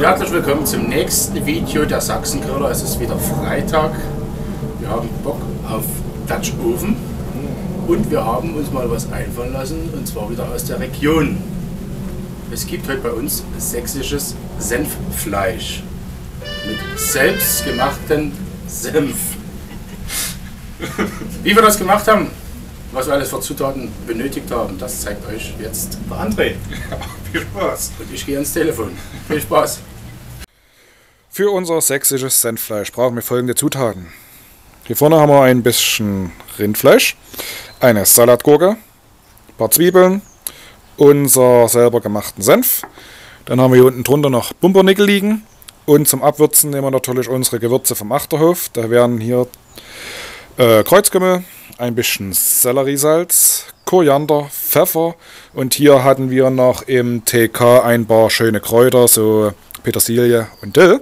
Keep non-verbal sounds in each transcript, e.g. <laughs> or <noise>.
und herzlich willkommen zum nächsten Video der Sachsengriller. Es ist wieder Freitag. Wir haben Bock auf Dutch Oven und wir haben uns mal was einfallen lassen und zwar wieder aus der Region. Es gibt heute bei uns sächsisches Senffleisch mit selbstgemachten Senf. Wie wir das gemacht haben, was wir alles für Zutaten benötigt haben, das zeigt euch jetzt der André. <laughs> Viel Spaß. Und ich gehe ans Telefon. Viel Spaß. Für unser sächsisches Senffleisch brauchen wir folgende Zutaten. Hier vorne haben wir ein bisschen Rindfleisch, eine Salatgurke, ein paar Zwiebeln, unser selber gemachten Senf. Dann haben wir hier unten drunter noch Pumpernickel liegen. Und zum Abwürzen nehmen wir natürlich unsere Gewürze vom Achterhof. Da wären hier äh, Kreuzkümmel, ein bisschen Selleriesalz, Koriander, Pfeffer und hier hatten wir noch im TK ein paar schöne Kräuter, so Petersilie und Dill.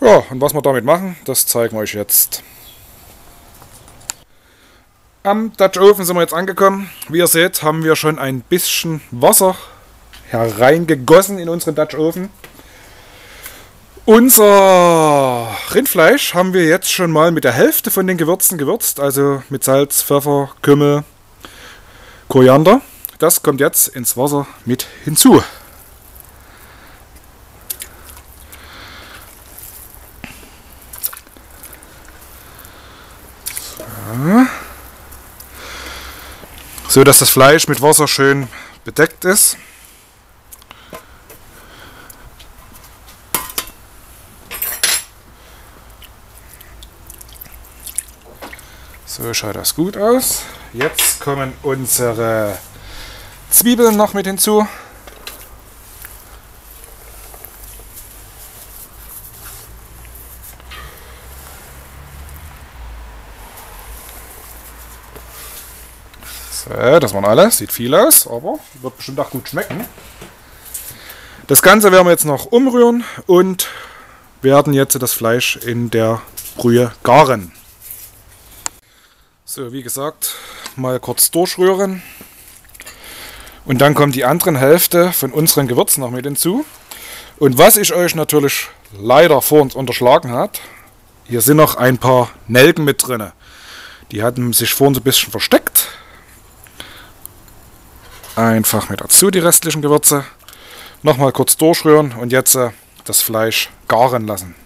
Ja, und was wir damit machen, das zeigen wir euch jetzt. Am Dutch Oven sind wir jetzt angekommen. Wie ihr seht, haben wir schon ein bisschen Wasser hereingegossen in unseren Dutch Oven. Unser Rindfleisch haben wir jetzt schon mal mit der Hälfte von den Gewürzen gewürzt, also mit Salz, Pfeffer, Kümmel, Koriander. Das kommt jetzt ins Wasser mit hinzu. So. dass das Fleisch mit Wasser schön bedeckt ist. So schaut das gut aus. Jetzt kommen unsere Zwiebeln noch mit hinzu. So, das waren alle. Sieht viel aus, aber wird bestimmt auch gut schmecken. Das Ganze werden wir jetzt noch umrühren und werden jetzt das Fleisch in der Brühe garen. So, wie gesagt, mal kurz durchrühren. Und dann kommt die andere Hälfte von unseren Gewürzen noch mit hinzu. Und was ich euch natürlich leider vor uns unterschlagen hat, hier sind noch ein paar Nelken mit drin. Die hatten sich vorhin so ein bisschen versteckt. Einfach mit dazu die restlichen Gewürze. Nochmal kurz durchrühren und jetzt äh, das Fleisch garen lassen.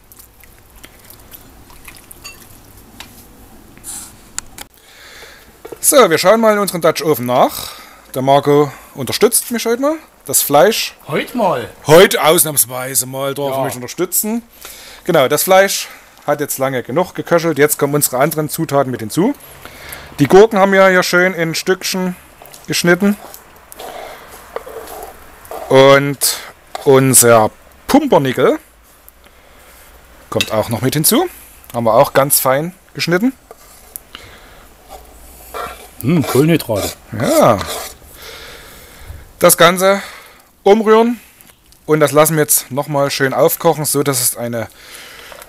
So, wir schauen mal in unseren Dutch Oven nach. Der Marco unterstützt mich heute mal. Das Fleisch. Heute mal. Heute ausnahmsweise mal darf ja. mich unterstützen. Genau, das Fleisch hat jetzt lange genug geköchelt. Jetzt kommen unsere anderen Zutaten mit hinzu. Die Gurken haben wir hier schön in Stückchen geschnitten. Und unser Pumpernickel kommt auch noch mit hinzu. Haben wir auch ganz fein geschnitten. Hm, Kohlenhydrate. Ja. Das Ganze umrühren und das lassen wir jetzt nochmal schön aufkochen, so dass es eine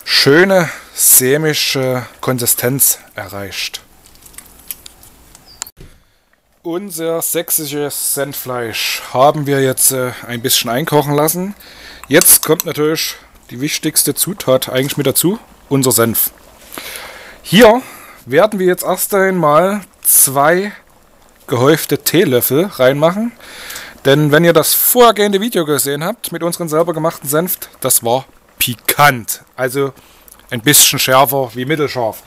schöne sämische Konsistenz erreicht. Unser sächsisches Senffleisch haben wir jetzt äh, ein bisschen einkochen lassen. Jetzt kommt natürlich die wichtigste Zutat eigentlich mit dazu, unser Senf. Hier werden wir jetzt erst einmal zwei gehäufte Teelöffel reinmachen. Denn wenn ihr das vorhergehende Video gesehen habt mit unseren selber gemachten Senft, das war pikant. Also ein bisschen schärfer wie mittelscharf.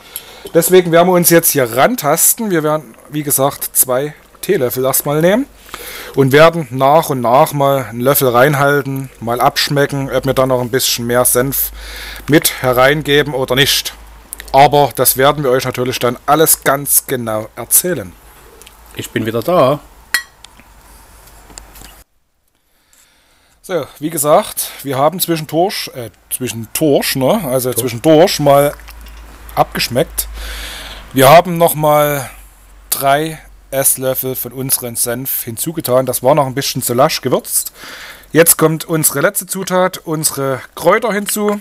Deswegen werden wir uns jetzt hier rantasten. Wir werden, wie gesagt, zwei Teelöffel erstmal nehmen und werden nach und nach mal einen Löffel reinhalten, mal abschmecken, ob wir dann noch ein bisschen mehr Senf mit hereingeben oder nicht. Aber das werden wir euch natürlich dann alles ganz genau erzählen. Ich bin wieder da. So, wie gesagt, wir haben zwischendurch, äh, zwischendurch, ne, also Doch. zwischendurch mal abgeschmeckt. Wir haben nochmal drei Esslöffel von unserem Senf hinzugetan. Das war noch ein bisschen zu lasch gewürzt. Jetzt kommt unsere letzte Zutat, unsere Kräuter hinzu.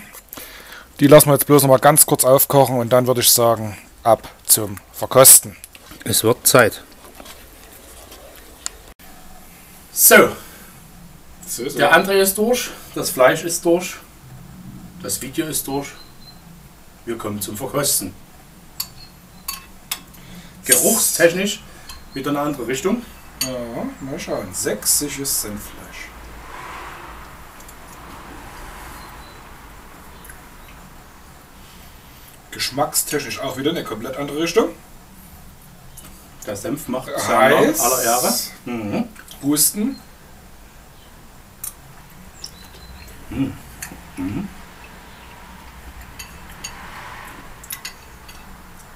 Die lassen wir jetzt bloß noch mal ganz kurz aufkochen und dann würde ich sagen, ab zum Verkosten. Es wird Zeit. So, So ist Der er. André ist durch, das Fleisch ist durch, das Video ist durch. Wir kommen zum Verkosten. Geruchstechnisch wieder eine andere Richtung. Ja, mal schauen. Sächsisches Senffleisch. Geschmackstechnisch auch wieder eine komplett andere Richtung. Der Senf macht Namen aller Ehre. Mhm. Husten.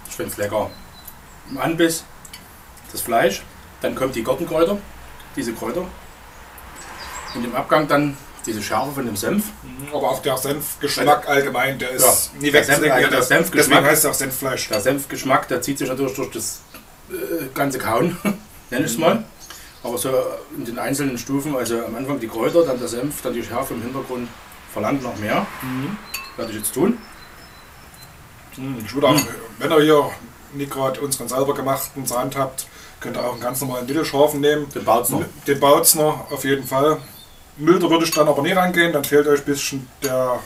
Ich finde es lecker. Im Anbiss das Fleisch, dann kommt die Gartenkräuter, diese Kräuter. Und im Abgang dann diese Schärfe von dem Senf. Aber auch der Senfgeschmack allgemein, der ist Ja, nie der Senf- der Senfgeschmack- Deswegen heißt es auch Senffleisch. Der Senfgeschmack, der zieht sich natürlich durch das äh, ganze Kauen, <laughs> nenne ich es mal. Aber so in den einzelnen Stufen, also am Anfang die Kräuter, dann der Senf, dann die Schärfe im Hintergrund, verlangt noch mehr. Werde ich jetzt tun. Hm, Ich würde auch, wenn ihr hier nicht gerade unseren selber gemachten Sand habt, könnt ihr auch einen ganz normalen Mittelscharfen nehmen. Den baut's noch. Den Bautzner auf jeden Fall. Milder würde ich dann aber nicht rangehen, dann fehlt euch ein bisschen der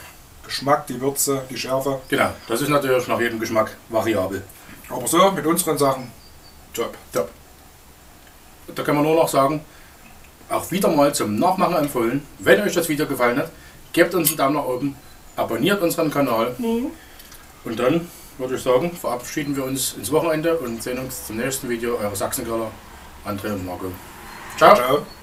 Geschmack, die Würze, die Schärfe. Genau, das ist natürlich nach jedem Geschmack variabel. Aber so, mit unseren Sachen, top. Top. Da kann man nur noch sagen, auch wieder mal zum Nachmachen empfohlen. Wenn euch das Video gefallen hat, gebt uns einen Daumen nach oben, abonniert unseren Kanal. Und dann würde ich sagen, verabschieden wir uns ins Wochenende und sehen uns zum nächsten Video. Eure Sachsengriller, André und Marco. Ciao. Ciao.